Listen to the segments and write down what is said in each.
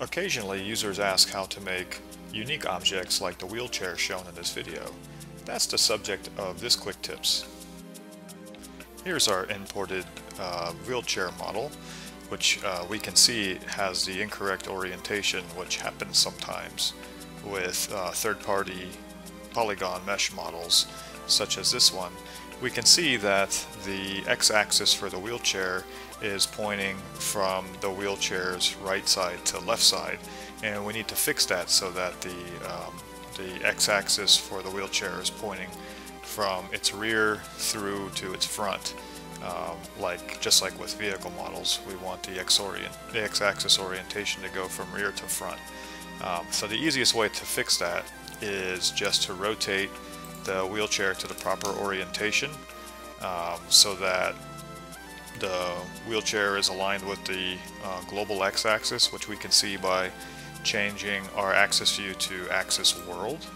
Occasionally, users ask how to make unique objects like the wheelchair shown in this video. That's the subject of this quick tips. Here's our imported uh, wheelchair model, which uh, we can see has the incorrect orientation, which happens sometimes with uh, third-party polygon mesh models, such as this one. We can see that the x-axis for the wheelchair is pointing from the wheelchair's right side to left side. And we need to fix that so that the um, the x-axis for the wheelchair is pointing from its rear through to its front. Um, like just like with vehicle models we want the x-orient the x-axis orientation to go from rear to front. Um, so the easiest way to fix that is just to rotate the wheelchair to the proper orientation um, so that the wheelchair is aligned with the uh, global x-axis, which we can see by changing our axis view to axis world.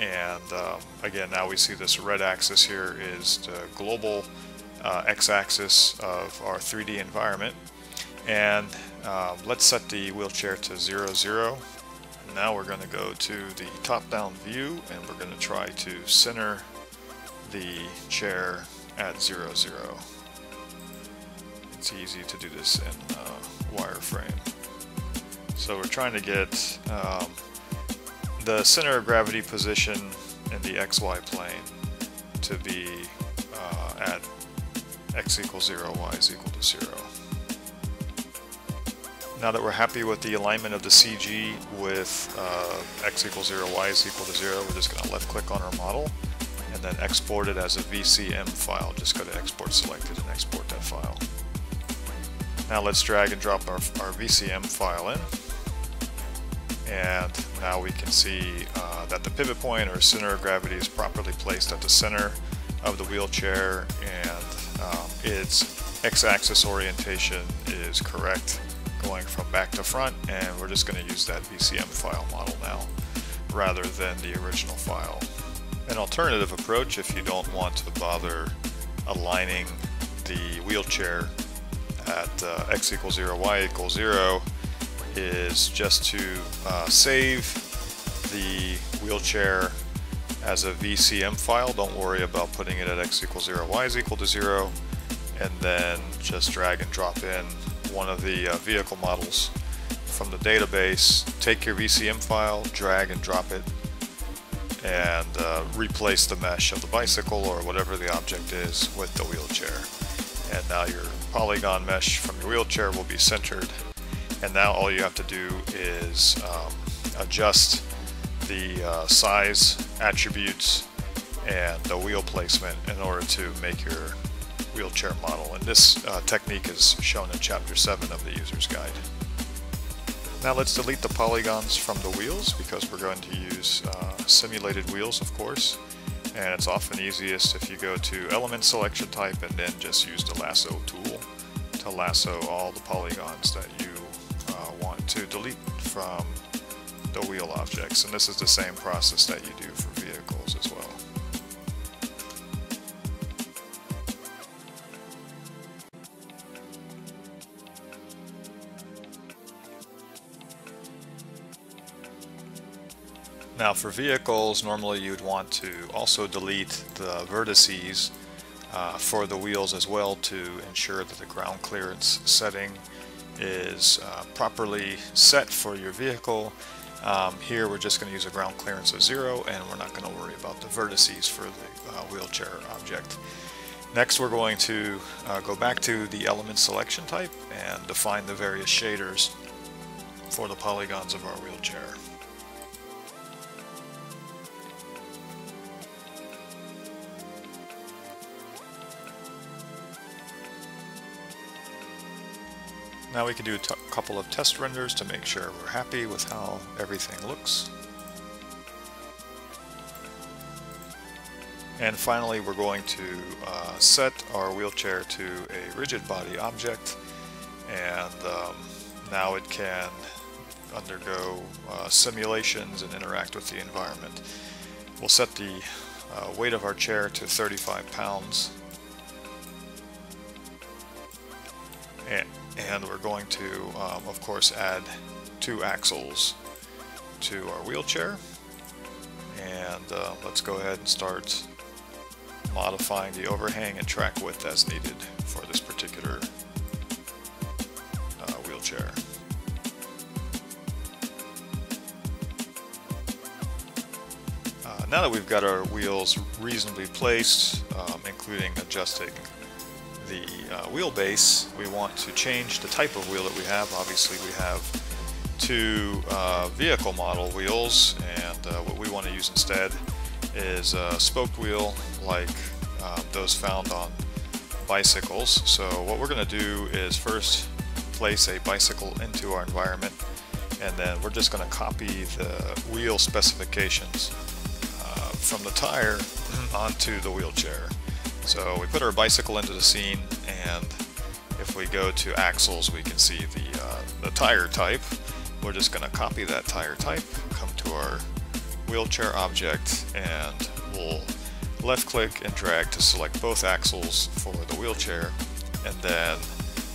And um, again, now we see this red axis here is the global uh, x-axis of our 3D environment. And um, let's set the wheelchair to 0, 0. Now we're going to go to the top-down view and we're going to try to center the chair at 0, 0 it's easy to do this in uh, wireframe. So we're trying to get um, the center of gravity position in the xy plane to be uh, at x equals 0, y is equal to 0. Now that we're happy with the alignment of the CG with uh, x equals 0, y is equal to 0, we're just going to left click on our model and then export it as a VCM file. Just go to export selected and export that file. Now let's drag and drop our, our VCM file in. And now we can see uh, that the pivot point or center of gravity is properly placed at the center of the wheelchair and um, its x-axis orientation is correct going from back to front and we're just going to use that VCM file model now rather than the original file. An alternative approach if you don't want to bother aligning the wheelchair at uh, x equals 0, y equals 0 is just to uh, save the wheelchair as a VCM file. Don't worry about putting it at x equals 0, y is equal to 0, and then just drag and drop in one of the uh, vehicle models from the database. Take your VCM file, drag and drop it, and uh, replace the mesh of the bicycle or whatever the object is with the wheelchair. And now your polygon mesh from your wheelchair will be centered and now all you have to do is um, adjust the uh, size attributes and the wheel placement in order to make your wheelchair model and this uh, technique is shown in chapter 7 of the user's guide. Now let's delete the polygons from the wheels because we're going to use uh, simulated wheels of course and it's often easiest if you go to element selection type and then just use the lasso tool to lasso all the polygons that you uh, want to delete from the wheel objects and this is the same process that you do for vehicles as well. Now for vehicles, normally you'd want to also delete the vertices uh, for the wheels as well to ensure that the ground clearance setting is uh, properly set for your vehicle. Um, here we're just going to use a ground clearance of zero and we're not going to worry about the vertices for the uh, wheelchair object. Next we're going to uh, go back to the element selection type and define the various shaders for the polygons of our wheelchair. Now we can do a couple of test renders to make sure we're happy with how everything looks. And finally we're going to uh, set our wheelchair to a rigid body object and um, now it can undergo uh, simulations and interact with the environment. We'll set the uh, weight of our chair to 35 pounds and and we're going to, um, of course, add two axles to our wheelchair. And uh, let's go ahead and start modifying the overhang and track width as needed for this particular uh, wheelchair. Uh, now that we've got our wheels reasonably placed, um, including adjusting the uh, wheelbase, we want to change the type of wheel that we have. Obviously we have two uh, vehicle model wheels and uh, what we want to use instead is a spoke wheel like um, those found on bicycles. So what we're going to do is first place a bicycle into our environment and then we're just going to copy the wheel specifications uh, from the tire onto the wheelchair. So we put our bicycle into the scene and if we go to axles we can see the, uh, the tire type. We're just going to copy that tire type, come to our wheelchair object and we'll left click and drag to select both axles for the wheelchair and then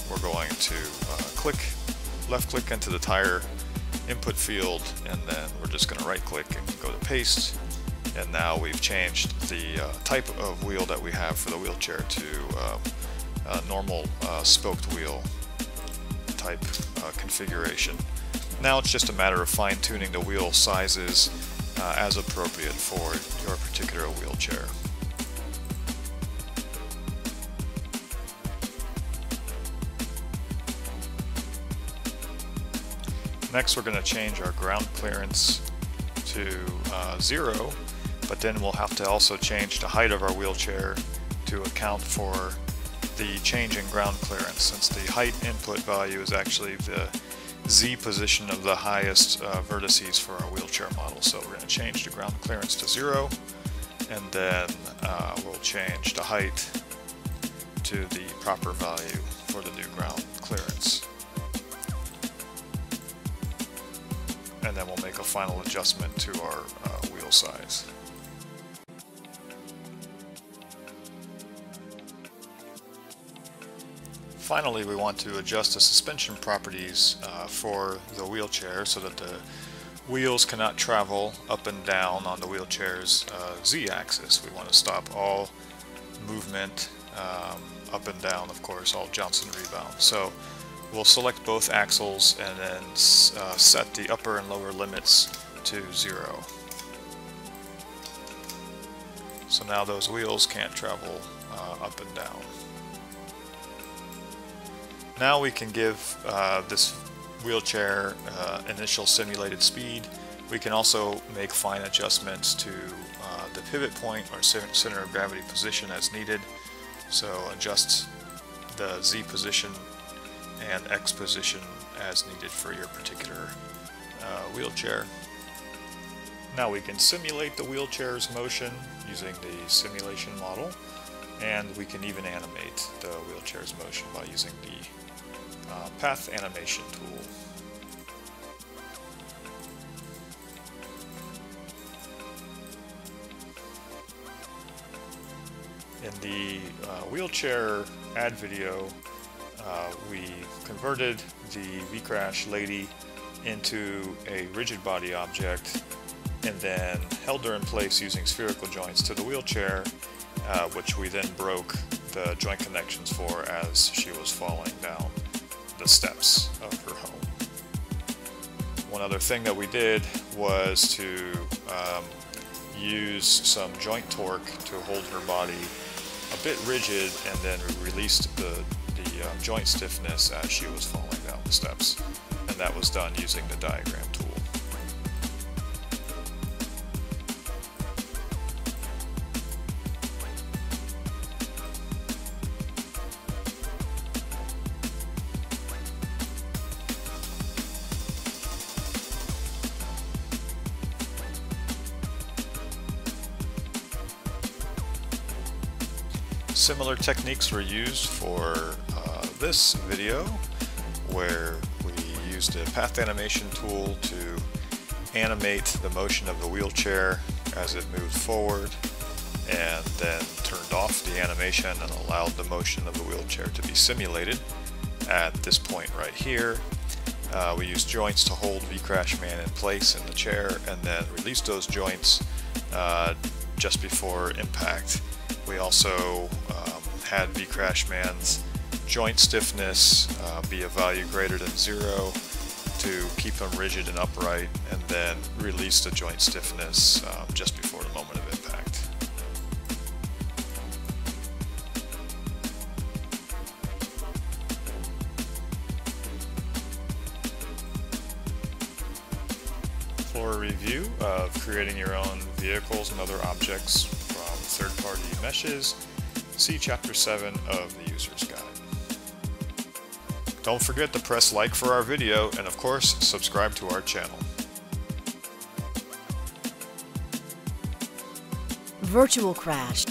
we're going to uh, click left click into the tire input field and then we're just going to right click and go to paste and now we've changed the uh, type of wheel that we have for the wheelchair to um, a normal uh, spoked wheel type uh, configuration. Now it's just a matter of fine tuning the wheel sizes uh, as appropriate for your particular wheelchair. Next we're going to change our ground clearance to uh, zero, but then we'll have to also change the height of our wheelchair to account for the change in ground clearance since the height input value is actually the Z position of the highest uh, vertices for our wheelchair model. So we're going to change the ground clearance to zero and then uh, we'll change the height to the proper value for the new ground clearance. And then we'll make a final adjustment to our uh, wheel size. Finally, we want to adjust the suspension properties uh, for the wheelchair so that the wheels cannot travel up and down on the wheelchair's uh, z-axis. We want to stop all movement um, up and down, of course, all jounce and rebound. So we'll select both axles and then uh, set the upper and lower limits to zero. So now those wheels can't travel uh, up and down. Now we can give uh, this wheelchair uh, initial simulated speed. We can also make fine adjustments to uh, the pivot point or center of gravity position as needed. So adjust the Z position and X position as needed for your particular uh, wheelchair. Now we can simulate the wheelchair's motion using the simulation model and we can even animate the wheelchair's motion by using the uh, path animation tool. In the uh, wheelchair ad video, uh, we converted the vCrash lady into a rigid body object and then held her in place using spherical joints to the wheelchair, uh, which we then broke the joint connections for as she was falling down the steps of her home. One other thing that we did was to um, use some joint torque to hold her body a bit rigid and then released the, the uh, joint stiffness as she was falling down the steps. And that was done using the diagram tool. Similar techniques were used for uh, this video where we used a path animation tool to animate the motion of the wheelchair as it moved forward and then turned off the animation and allowed the motion of the wheelchair to be simulated at this point right here. Uh, we use joints to hold vCrashMan in place in the chair and then release those joints uh, just before impact. We also um, had vCrashMan's joint stiffness uh, be a value greater than zero to keep them rigid and upright and then release the joint stiffness um, just before the moment of impact. For a review of creating your own vehicles and other objects third-party meshes, see Chapter 7 of the User's Guide. Don't forget to press like for our video and of course subscribe to our channel. Virtual Crash